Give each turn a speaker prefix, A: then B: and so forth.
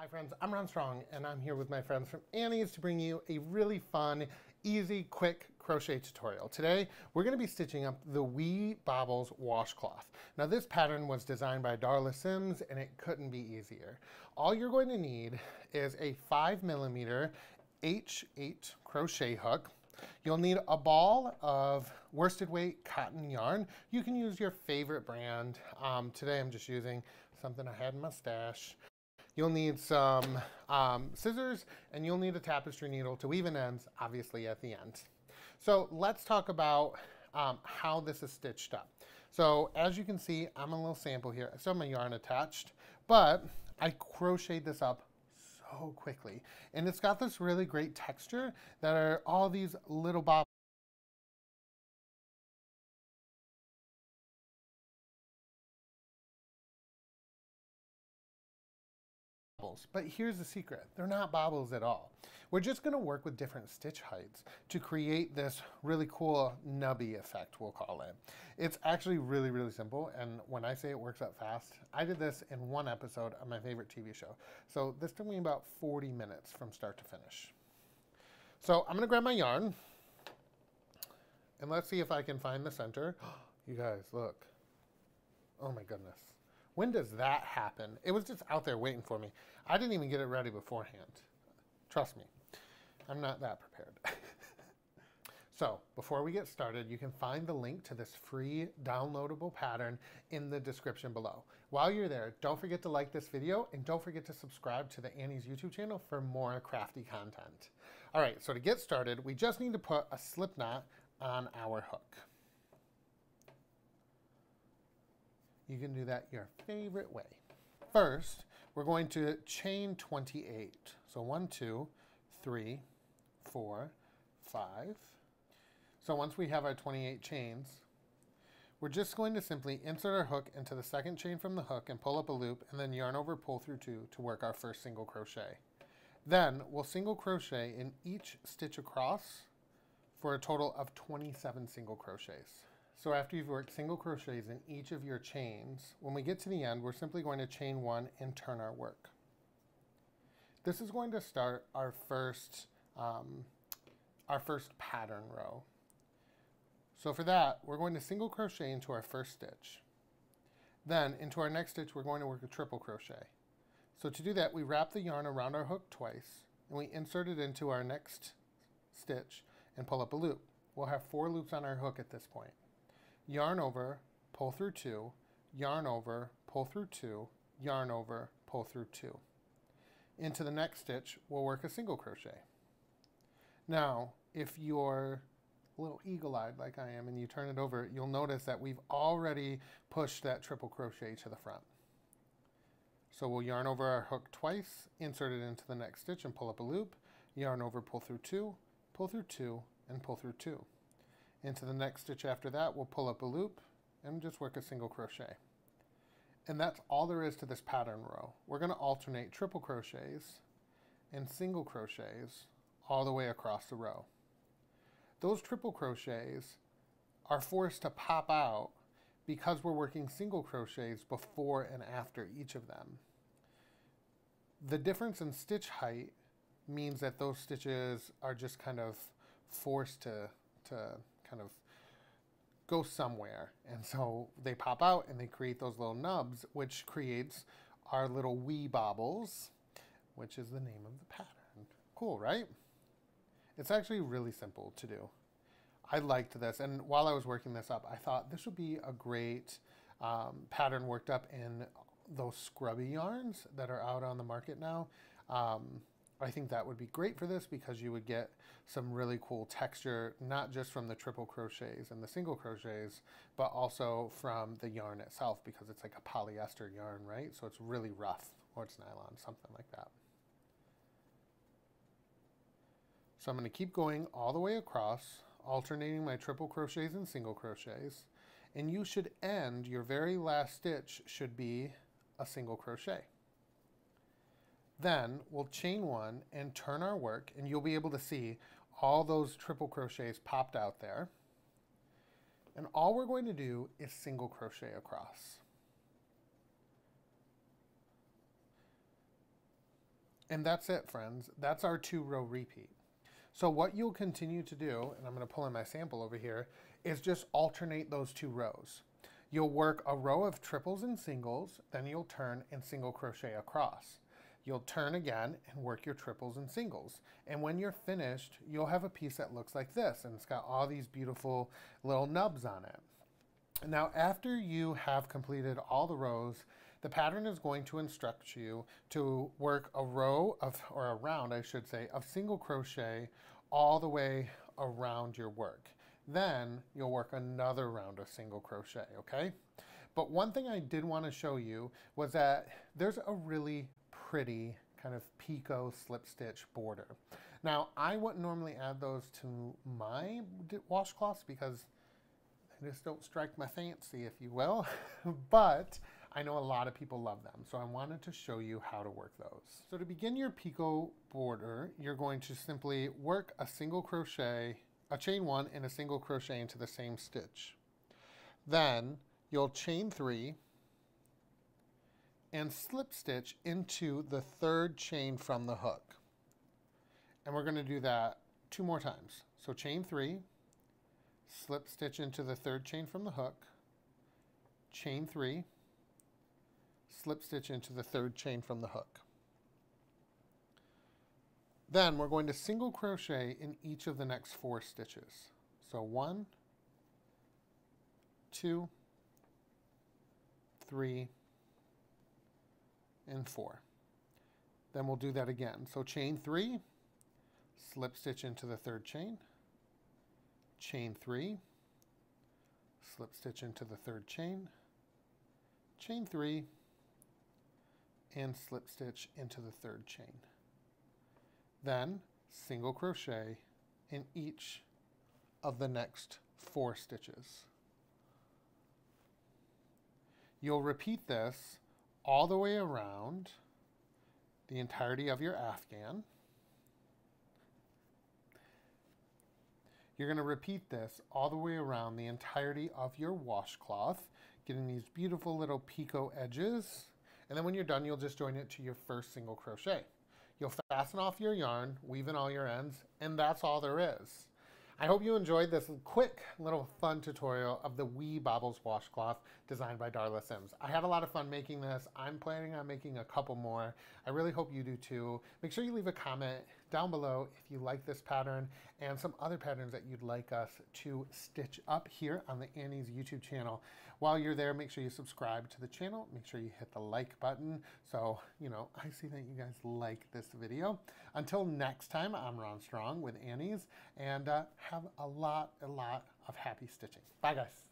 A: Hi friends, I'm Rohn Strong and I'm here with my friends from Annie's to bring you a really fun, easy, quick crochet tutorial. Today we're going to be stitching up the Wee Bobbles washcloth. Now this pattern was designed by Darla Sims and it couldn't be easier. All you're going to need is a 5 millimeter H8 crochet hook. You'll need a ball of worsted weight cotton yarn. You can use your favorite brand. Um, today I'm just using something I had in my stash. You'll need some um, scissors and you'll need a tapestry needle to even ends, obviously at the end. So let's talk about um, how this is stitched up. So as you can see, I'm a little sample here. I still have my yarn attached, but I crocheted this up so quickly. And it's got this really great texture that are all these little bobs bobbles. But here's the secret. They're not bobbles at all. We're just going to work with different stitch heights to create this really cool nubby effect, we'll call it. It's actually really, really simple. And when I say it works up fast, I did this in one episode of my favorite TV show. So this took me about 40 minutes from start to finish. So I'm going to grab my yarn and let's see if I can find the center. You guys, look. Oh my goodness. When does that happen? It was just out there waiting for me. I didn't even get it ready beforehand. Trust me, I'm not that prepared. so before we get started, you can find the link to this free downloadable pattern in the description below. While you're there, don't forget to like this video and don't forget to subscribe to the Annie's YouTube channel for more crafty content. All right, so to get started, we just need to put a slip knot on our hook. You can do that your favorite way. First, we're going to chain 28. So one, two, three, four, five. So once we have our 28 chains, we're just going to simply insert our hook into the second chain from the hook and pull up a loop and then yarn over pull through two to work our first single crochet. Then we'll single crochet in each stitch across for a total of 27 single crochets. So after you've worked single crochets in each of your chains, when we get to the end, we're simply going to chain one and turn our work. This is going to start our first, um, our first pattern row. So for that, we're going to single crochet into our first stitch. Then into our next stitch, we're going to work a triple crochet. So to do that, we wrap the yarn around our hook twice, and we insert it into our next stitch and pull up a loop. We'll have four loops on our hook at this point yarn over, pull through two, yarn over, pull through two, yarn over, pull through two. Into the next stitch, we'll work a single crochet. Now, if you're a little eagle-eyed like I am and you turn it over, you'll notice that we've already pushed that triple crochet to the front. So we'll yarn over our hook twice, insert it into the next stitch and pull up a loop, yarn over, pull through two, pull through two, and pull through two. Into the next stitch after that, we'll pull up a loop and just work a single crochet. And that's all there is to this pattern row. We're going to alternate triple crochets and single crochets all the way across the row. Those triple crochets are forced to pop out because we're working single crochets before and after each of them. The difference in stitch height means that those stitches are just kind of forced to, to kind of go somewhere. And so they pop out and they create those little nubs, which creates our little wee bobbles, which is the name of the pattern. Cool, right? It's actually really simple to do. I liked this. And while I was working this up, I thought this would be a great um, pattern worked up in those scrubby yarns that are out on the market now. Um, I think that would be great for this because you would get some really cool texture, not just from the triple crochets and the single crochets, but also from the yarn itself because it's like a polyester yarn, right? So it's really rough or it's nylon, something like that. So I'm going to keep going all the way across, alternating my triple crochets and single crochets. And you should end, your very last stitch should be a single crochet. Then we'll chain one and turn our work and you'll be able to see all those triple crochets popped out there. And all we're going to do is single crochet across. And that's it, friends. That's our two row repeat. So what you'll continue to do, and I'm going to pull in my sample over here, is just alternate those two rows. You'll work a row of triples and singles, then you'll turn and single crochet across. You'll turn again and work your triples and singles. And when you're finished, you'll have a piece that looks like this, and it's got all these beautiful little nubs on it. Now, after you have completed all the rows, the pattern is going to instruct you to work a row of, or a round, I should say, of single crochet all the way around your work. Then you'll work another round of single crochet, okay? But one thing I did want to show you was that there's a really pretty kind of picot slip stitch border. Now, I wouldn't normally add those to my washcloths because they just don't strike my fancy, if you will. but I know a lot of people love them, so I wanted to show you how to work those. So to begin your picot border, you're going to simply work a single crochet, a chain one and a single crochet into the same stitch. Then you'll chain three and slip stitch into the third chain from the hook. And we're going to do that two more times. So chain three, slip stitch into the third chain from the hook, chain three, slip stitch into the third chain from the hook. Then we're going to single crochet in each of the next four stitches. So one, two, three, and four. Then we'll do that again. So chain three, slip stitch into the third chain, chain three, slip stitch into the third chain, chain three, and slip stitch into the third chain. Then single crochet in each of the next four stitches. You'll repeat this all the way around the entirety of your afghan. You're going to repeat this all the way around the entirety of your washcloth, getting these beautiful little picot edges and then when you're done, you'll just join it to your first single crochet. You'll fasten off your yarn, weave in all your ends, and that's all there is. I hope you enjoyed this quick little fun tutorial of the Wee Bobbles washcloth designed by Darla Sims. I had a lot of fun making this. I'm planning on making a couple more. I really hope you do too. Make sure you leave a comment down below if you like this pattern and some other patterns that you'd like us to stitch up here on the Annie's YouTube channel. While you're there, make sure you subscribe to the channel. Make sure you hit the like button so, you know, I see that you guys like this video. Until next time, I'm Rohn Strong with Annie's and uh, have a lot, a lot of happy stitching. Bye, guys.